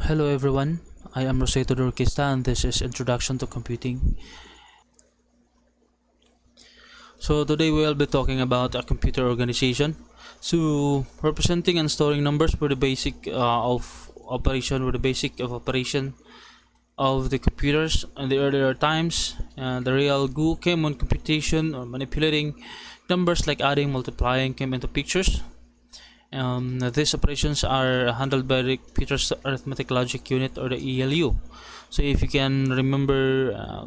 Hello everyone, I am Rosito Orquesta and this is Introduction to Computing. So today we'll be talking about a computer organization. So representing and storing numbers were the basic uh, of operation were the basic of operation of the computers in the earlier times. The real GUI came when computation or manipulating numbers like adding, multiplying came into pictures. Um, these operations are handled by the computer's arithmetic logic unit or the ALU. So if you can remember uh,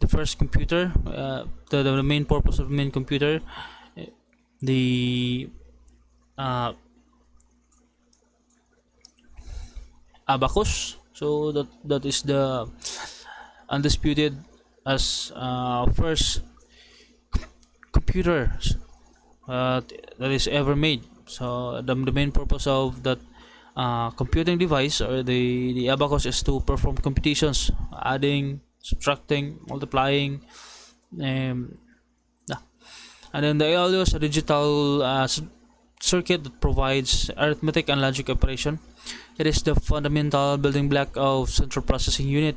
the first computer, uh, the, the main purpose of the main computer, uh, the uh, abacus. So that that is the undisputed as uh, first computer uh, that is ever made. So the, the main purpose of that uh, computing device or the, the abacus is to perform computations adding subtracting multiplying um, and then the ALU is a digital uh, circuit that provides arithmetic and logic operation. It is the fundamental building block of central processing unit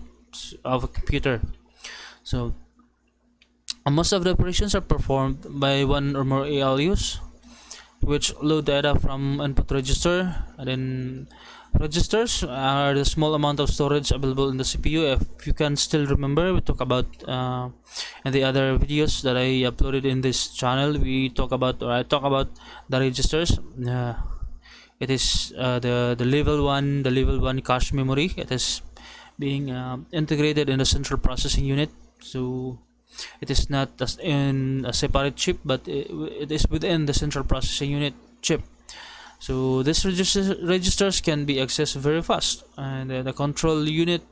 of a computer. So most of the operations are performed by one or more ALUs which load data from input register and then registers are the small amount of storage available in the CPU if you can still remember we talk about uh, in the other videos that I uploaded in this channel. We talk about or I talk about the registers. Uh, it is uh, the the level 1 the level 1 cache memory. It is being uh, integrated in the central processing unit. So it is not just in a separate chip but it is within the central processing unit chip so this register registers can be accessed very fast. And uh, the control unit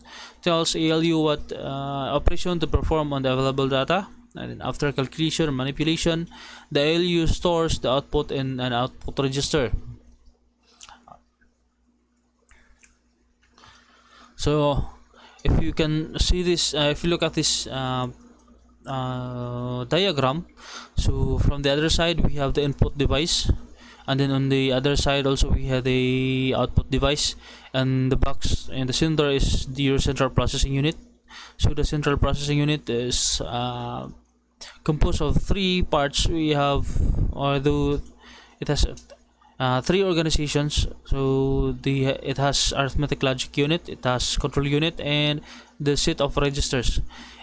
tells ALU what uh, operation to perform on the available data. And after calculation manipulation the ALU stores the output in an output register. So if you can see this uh, if you look at this uh, uh, diagram so from the other side we have the input device and then on the other side also we have the output device. And the box in the center is the central processing unit. So the central processing unit is uh, composed of three parts we have although it has uh, three organizations. So the it has arithmetic logic unit it has control unit and the set of registers.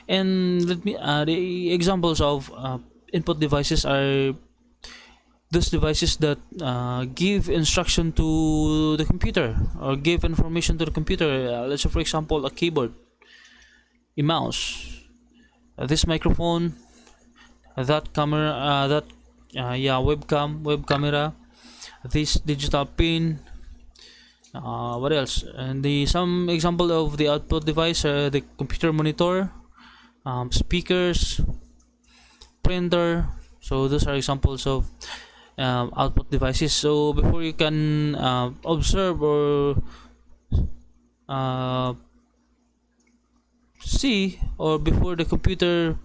And let me uh, the examples of uh, input devices are those devices that uh, give instruction to the computer or give information to the computer. Uh, let's say for example a keyboard a mouse uh, this microphone that camera uh, that yeah webcam web camera this digital pin what else? And the some example of the output device the computer monitor um, speakers printer. So those are examples of um, output devices. So before you can uh, observe or uh, see or before the computer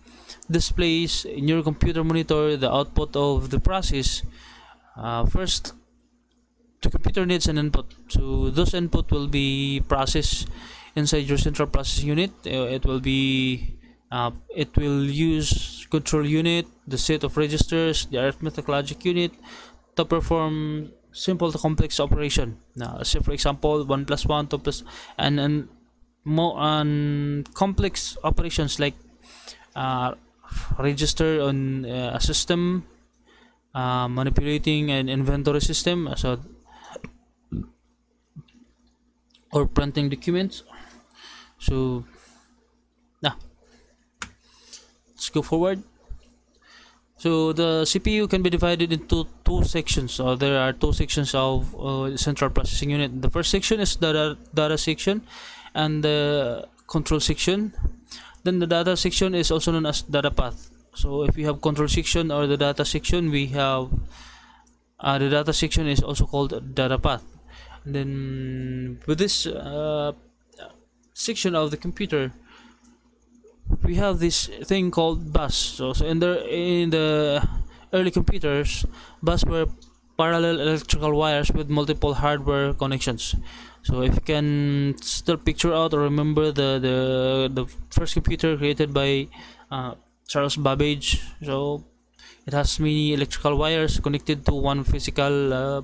displays in your computer monitor the output of the process uh, first the computer needs an input. So those input will be processed inside your central processing unit. Uh, it will be uh, it will use control unit the set of registers the arithmetic logic unit to perform simple to complex operation. Now say for example 1 plus 1 2 plus and and more on complex operations like uh, register on uh, a system uh, manipulating an inventory system so or printing documents. So now let's go forward. So the CPU can be divided into two sections. So there are two sections of uh, central processing unit. The first section is data data section and the control section. Then the data section is also known as data path. So if we have control section or the data section we have uh, the data section is also called data path. And then with this uh, section of the computer we have this thing called bus. So, so in the in the early computers bus were parallel electrical wires with multiple hardware connections. So if you can still picture out or remember the the, the first computer created by uh, Charles Babbage. So it has many electrical wires connected to one physical uh,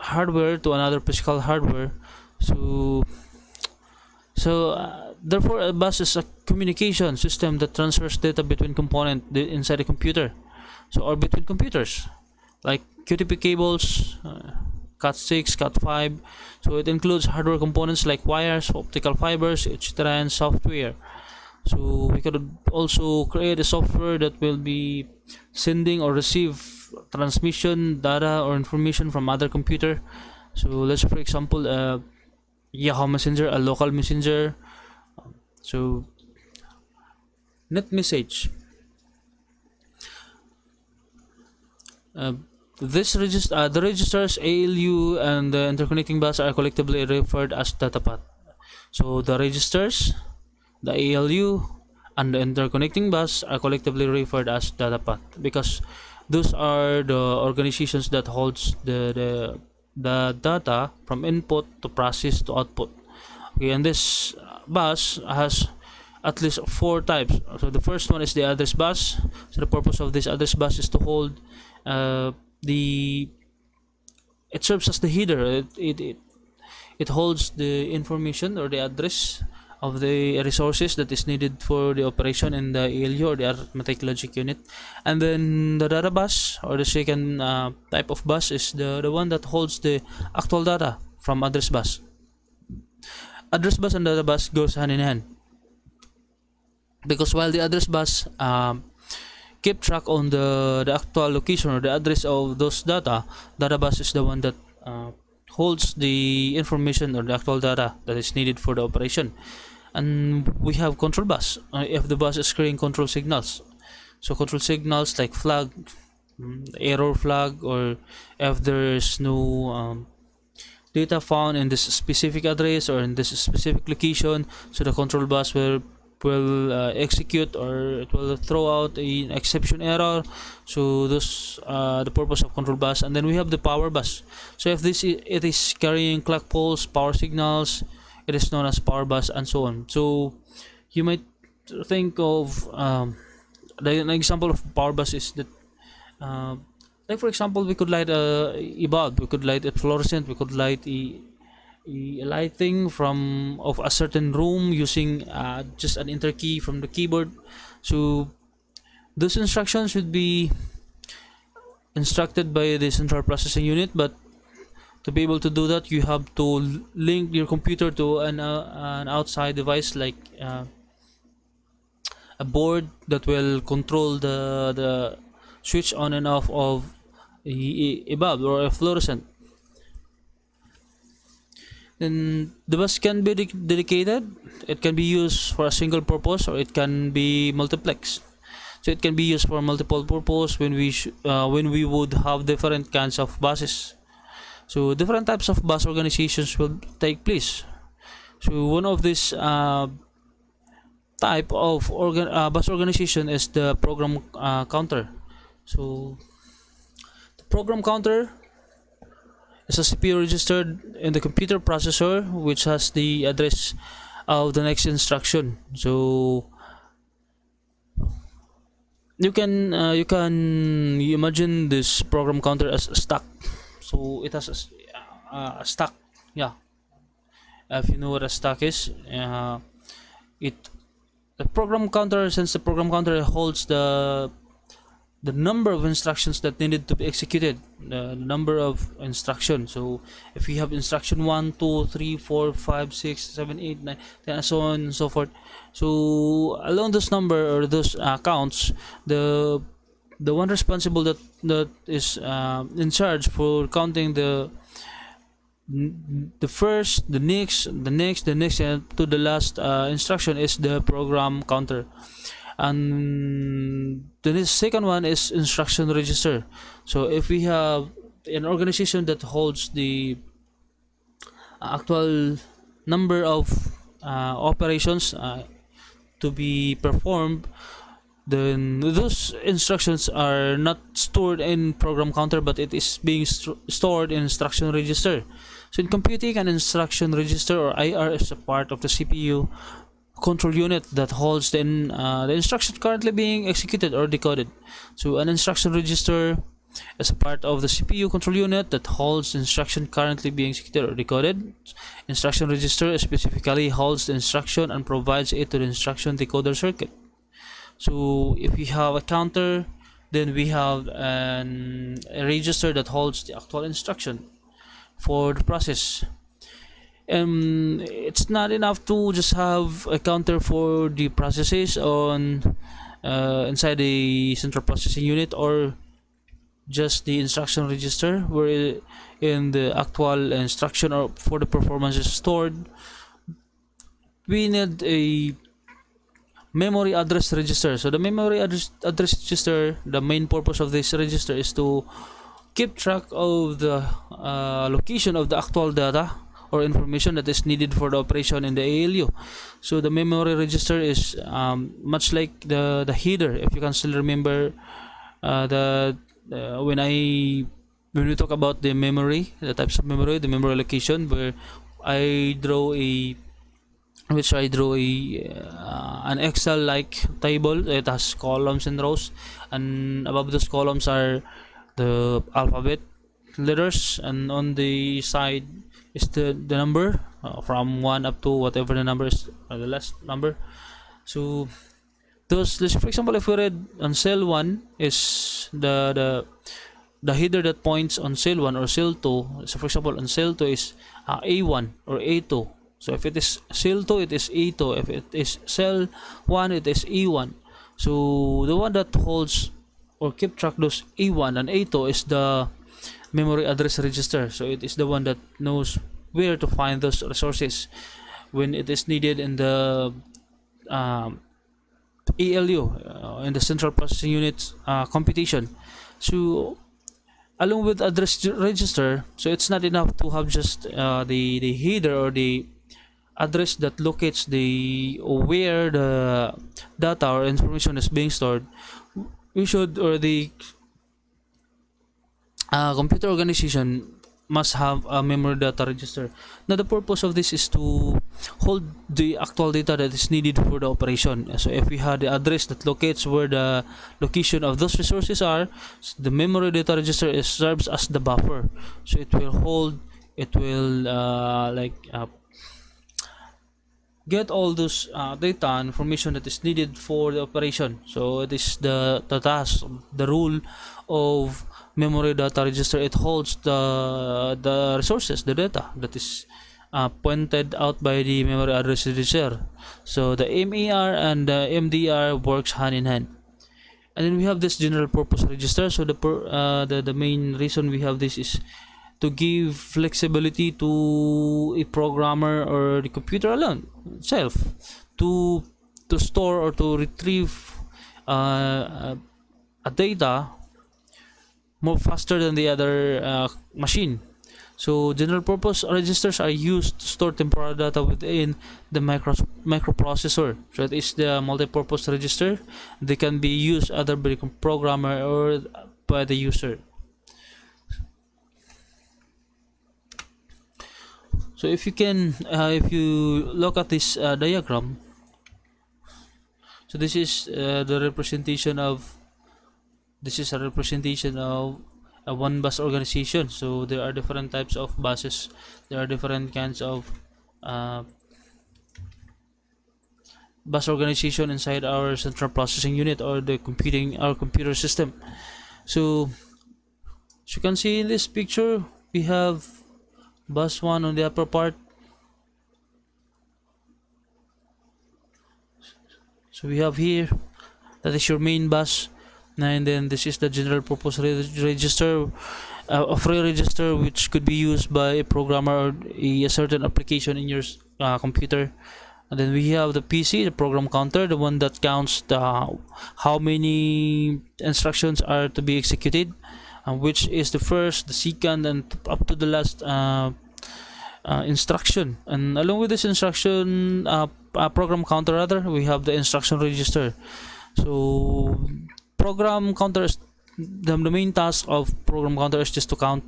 hardware to another physical hardware. So so uh, therefore a bus is a communication system that transfers data between components inside a computer. So or between computers. Like UTP cables uh, cat6 cat5 so it includes hardware components like wires optical fibers etc and software. So we could also create a software that will be sending or receive transmission data or information from other computer. So let's for example uh, Yahoo Messenger a local messenger so net message. Uh, this register uh, the registers ALU and the interconnecting bus are collectively referred as data path so the registers the ALU and the interconnecting bus are collectively referred as data path because those are the organizations that holds the, the the data from input to process to output. Okay and this bus has at least four types. So the first one is the address bus. So the purpose of this address bus is to hold uh, the it serves as the header. It, it, it it holds the information or the address of the resources that is needed for the operation in the ALU or the arithmetic logic unit. And then the data bus or the second uh, type of bus is the, the one that holds the actual data from address bus address bus and data bus goes hand in hand. Because while the address bus um, keep track on the, the actual location or the address of those data data bus is the one that uh, holds the information or the actual data that is needed for the operation. And we have control bus. Uh, if the bus is carrying control signals. So control signals like flag mm, error flag or if there's no um, data found in this specific address or in this specific location. So the control bus will will uh, execute or it will throw out an exception error. So this uh, the purpose of control bus. And then we have the power bus. So if this is, it is carrying clock pulse power signals it is known as power bus and so on. So you might think of um, the, an example of power bus is that uh, like for example we could light a, a bulb we could light a fluorescent we could light a lighting from of a certain room using uh, just an enter key from the keyboard. So those instructions should be instructed by the central processing unit but to be able to do that you have to link your computer to an, uh, an outside device like uh, a board that will control the the switch on and off of a or fluorescent. Then the bus can be dedicated. It can be used for a single purpose or it can be multiplex. So it can be used for multiple purpose when we uh, when we would have different kinds of buses. So different types of bus organizations will take place. So one of this uh, type of organ uh, bus organization is the program uh, counter. So program counter. Is a CPU registered in the computer processor which has the address of the next instruction. So you can uh, you can imagine this program counter as a stack so it has a, uh, a stack yeah. If you know what a stack is uh, it the program counter since the program counter holds the the number of instructions that needed to be executed the number of instructions so if you have instruction 1 2 3 4 5 6 7 8 9 10 and so on and so forth. So along this number or those uh, counts the the one responsible that that is uh, in charge for counting the the first the next the next the next and to the last uh, instruction is the program counter and the second one is instruction register. So if we have an organization that holds the actual number of uh, operations uh, to be performed then those instructions are not stored in program counter but it is being st- stored in instruction register. So in computing an instruction register or IR is a part of the CPU control unit that holds the, uh, the instruction currently being executed or decoded so an instruction register is a part of the CPU control unit that holds instruction currently being executed or decoded. Instruction register specifically holds the instruction and provides it to the instruction decoder circuit. So if we have a counter, then we have an, a register that holds the actual instruction for the process. Um, it's not enough to just have a counter for the processes on uh, inside the central processing unit or just the instruction register where in the actual instruction or for the performance is stored. We need a memory address register. So the memory address, address register the main purpose of this register is to keep track of the uh, location of the actual data or information that is needed for the operation in the ALU so the memory register is um, much like the the header if you can still remember uh, the uh, when I when we talk about the memory, the types of memory, the memory location, where I draw a which I draw a uh, an Excel like table. It has columns and rows, and above those columns are the alphabet letters, and on the side is the the number uh, from one up to whatever the number is, uh, the last number. So those let's for example if we read on cell 1 is the the the header that points on cell 1 or cell 2 so for example on cell 2 is uh, a1 or a2 so if it is cell 2 it is a2 if it is cell 1 it is e1 so the one that holds or keep track those a1 and a2 is the memory address register. So it is the one that knows where to find those resources when it is needed in the um, ALU uh, in the central processing unit uh, computation so along with address register so it's not enough to have just uh, the the header or the address that locates the where the data or information is being stored. We should or the uh, computer organization must have a memory data register. Now the purpose of this is to hold the actual data that is needed for the operation. So if we had the address that locates where the location of those resources are, the memory data register is, serves as the buffer. So it will hold, it will uh, like uh, get all those uh, data information that is needed for the operation. So it is the, the task, the rule of memory data register it holds the the resources the data that is uh, pointed out by the memory address register. So the MER and the MDR works hand in hand. And then we have this general purpose register. So the per, uh, the, the main reason we have this is to give flexibility to a programmer or the computer alone itself to to store or to retrieve uh, a data more faster than the other uh, machine. So general purpose registers are used to store temporal data within the micro microprocessor. So it is the multi-purpose register. They can be used either by the programmer or by the user. So if you can uh, if you look at this uh, diagram. So this is uh, the representation of this is a representation of a one bus organization. So there are different types of buses. There are different kinds of uh, bus organization inside our central processing unit or the computing our computer system. So as you can see in this picture we have bus 1 on the upper part. So we have here that is your main bus and then this is the general purpose register uh, a free register which could be used by a programmer or a, certain application in your uh, computer. And then we have the PC the program counter the one that counts the how many instructions are to be executed which is the first the second and up to the last uh, uh, instruction. And along with this instruction uh, program counter rather we have the instruction register. So program counter the, the main task of program counter is just to count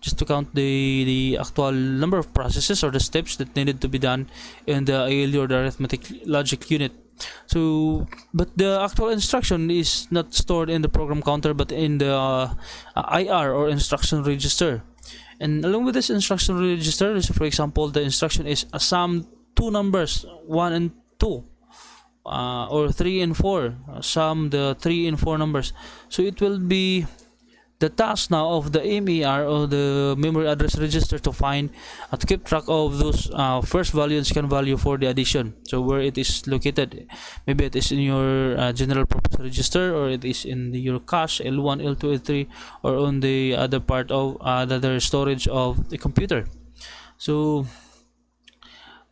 just to count the the actual number of processes or the steps that needed to be done in the ALU or the arithmetic logic unit. So but the actual instruction is not stored in the program counter but in the uh, IR or instruction register. And along with this instruction register so for example the instruction is a sum two numbers one and two uh, or three and four uh, sum the three and four numbers. So it will be the task now of the MER or the memory address register to find uh, to keep track of those uh, first value and second value for the addition. So where it is located. Maybe it is in your uh, general purpose register or it is in your cache L1 L2 L3 or on the other part of uh, the other storage of the computer. So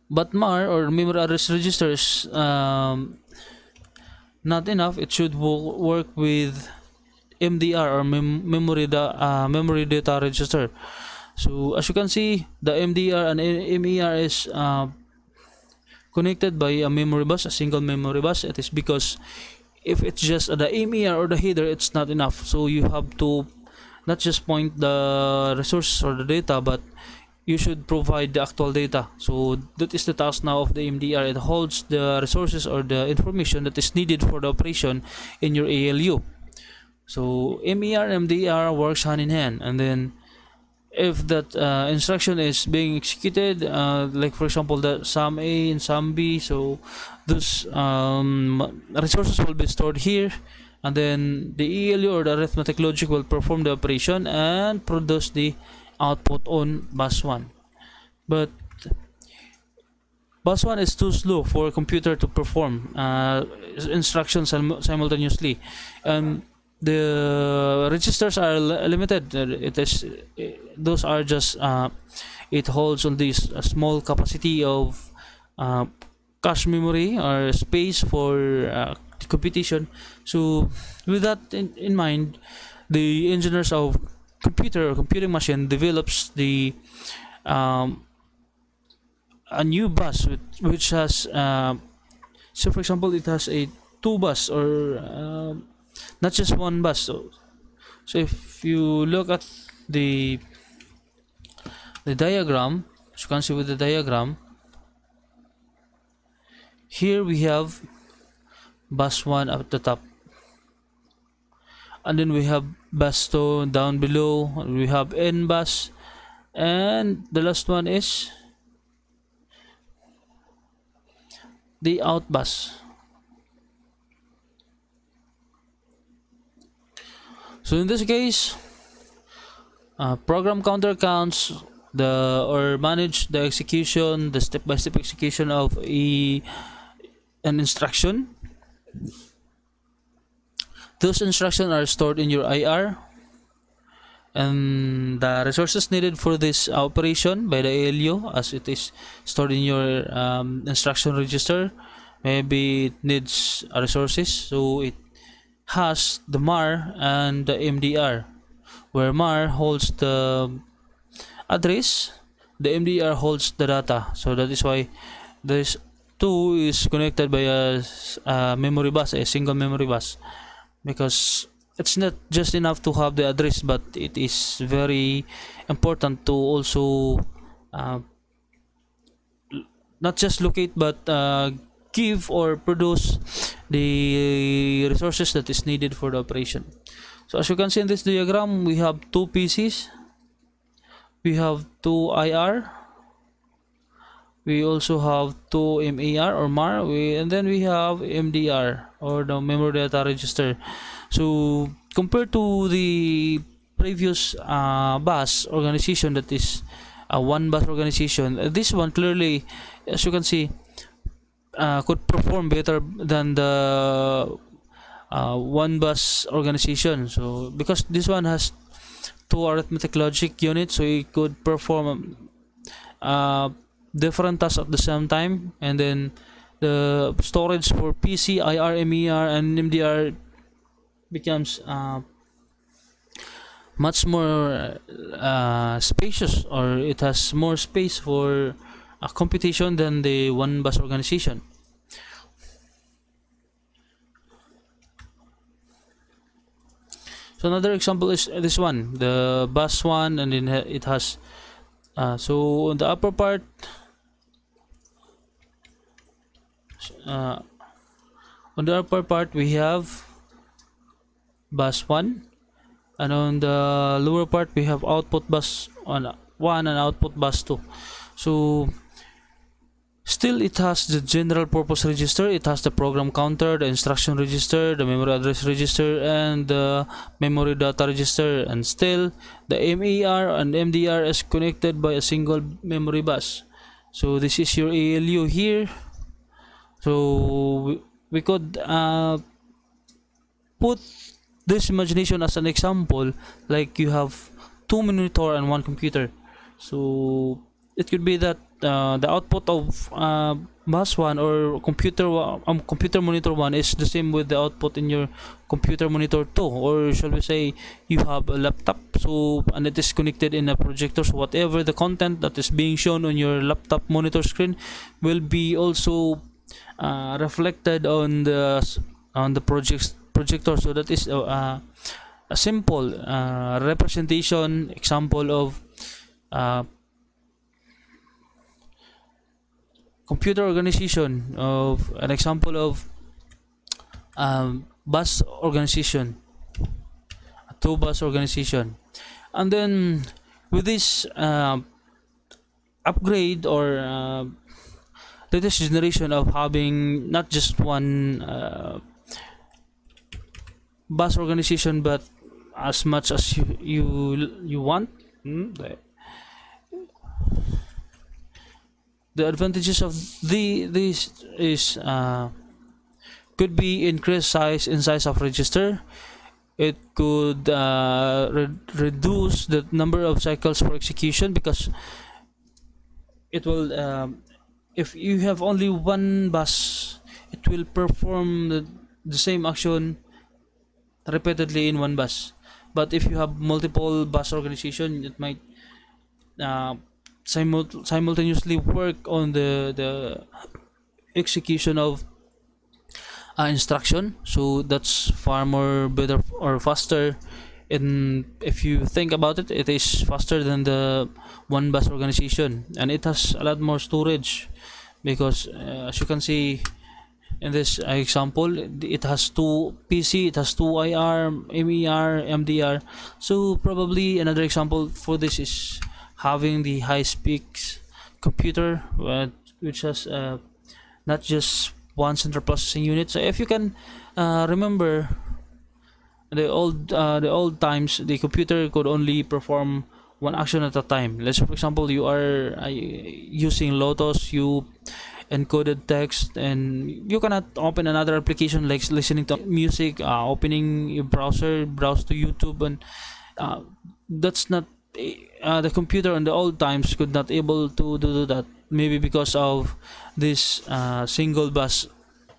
but MAR or memory address registers um, not enough. It should work with MDR or mem- memory da- uh, memory data register. So as you can see the MDR and MER is uh, connected by a memory bus a single memory bus. It is because if it's just the MER or the header it's not enough. So you have to not just point the resource or the data but you should provide the actual data. So that is the task now of the MDR it holds the resources or the information that is needed for the operation in your ALU so MER MDR works hand in hand. And then if that uh, instruction is being executed uh, like for example the sum A and sum B so those um, resources will be stored here. And then the ALU or the arithmetic logic will perform the operation and produce the output on bus 1 but bus 1 is too slow for a computer to perform uh, instructions simultaneously. And the registers are limited. It is those are just uh, it holds on this small capacity of uh, cache memory or space for uh, computation so with that in, in mind the engineers of computer or computing machine develops the um, a new bus which, has uh, so for example it has a two bus or um not just one bus. So, so if you look at the the diagram as you can see with the diagram here we have bus 1 at the top and then we have bus 2 down below. We have n bus. And the last one is the out bus. So in this case uh, program counter counts the or manage the execution the step-by-step execution of a an instruction those instructions are stored in your IR and the resources needed for this operation by the ALU as it is stored in your um, instruction register maybe it needs resources. So it has the MAR and the MDR where MAR holds the address the MDR holds the data. So that is why this two is connected by a memory bus a single memory bus because it's not just enough to have the address but it is very important to also uh, not just locate but uh, give or produce the resources that is needed for the operation. So as you can see in this diagram we have two PCs we have two IR we also have two MAR or MAR we, and then we have MDR or the memory data register. So compared to the previous uh, bus organization that is a one bus organization uh, this one clearly as you can see uh, could perform better than the uh, one bus organization. So because this one has two arithmetic logic units so it could perform uh, different tasks at the same time and then the storage for PC, IR, MER, and MDR becomes uh, much more uh, spacious or it has more space for uh, a computation than the one bus organization. So another example is this one, the bus one, and then it has uh, so on the upper part uh, on the upper part we have bus 1 and on the lower part we have output bus on 1 and output bus 2 so still it has the general purpose register it has the program counter the instruction register the memory address register and the memory data register. And still the MER and MDR is connected by a single memory bus. So this is your ALU here. So we, could uh, put this imagination as an example like you have two monitor and one computer. So it could be that uh, the output of uh, bus one or computer um, computer monitor one is the same with the output in your computer monitor two or shall we say you have a laptop so and it is connected in a projector so whatever the content that is being shown on your laptop monitor screen will be also uh, reflected on the on the project projector. So that is uh, a simple uh, representation example of uh, computer organization of an example of um, bus organization a two bus organization. And then with this uh, upgrade or uh, latest generation of having not just one uh, bus organization but as much as you you, you want hmm, the advantages of the this is uh, could be increased size in size of register. It could uh, re reduce the number of cycles for execution because it will um, if you have only one bus it will perform the, the same action repeatedly in one bus. But if you have multiple bus organization it might uh, simul- simultaneously work on the the execution of uh, instruction. So that's far more better or faster. And if you think about it it is faster than the one bus organization. And it has a lot more storage because uh, as you can see in this example it has two pc it has two ir mer mdr so probably another example for this is having the high speeds computer which has uh, not just one central processing unit. So if you can uh, remember the old uh, the old times the computer could only perform one action at a time. Let's for example you are uh, using lotus you encoded text and you cannot open another application like listening to music uh, opening your browser browse to youtube and uh, that's not uh, the computer in the old times could not able to do that. Maybe because of this uh, single bus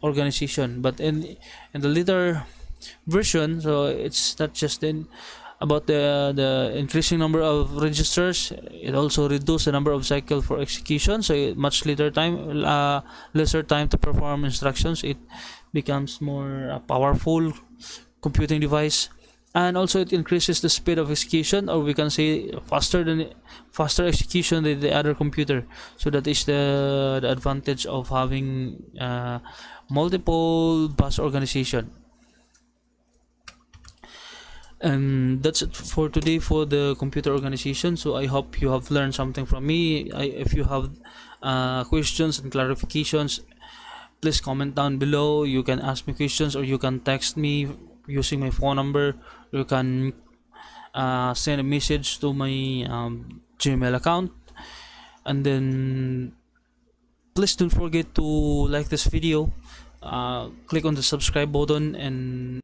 organization. But in in the later version so it's not just in about the the increasing number of registers it also reduce the number of cycle for execution. So much later time uh, lesser time to perform instructions it becomes more uh, powerful computing device and also it increases the speed of execution or we can say faster than faster execution than the other computer. So that is the, the advantage of having uh, multiple bus organization. And that's it for today for the computer organization. So i hope you have learned something from me. I, if you have uh, questions and clarifications please comment down below. You can ask me questions or you can text me using my phone number you can uh, send a message to my um, gmail account. And then please don't forget to like this video uh, click on the subscribe button and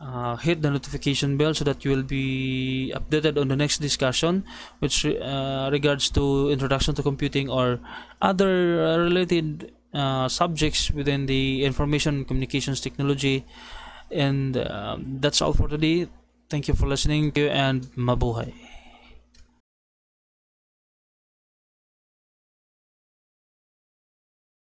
uh, hit the notification bell so that you will be updated on the next discussion which uh, regards to introduction to computing or other uh, related uh, subjects within the information communications technology. And um, that's all for today. Thank you for listening. And mabuhay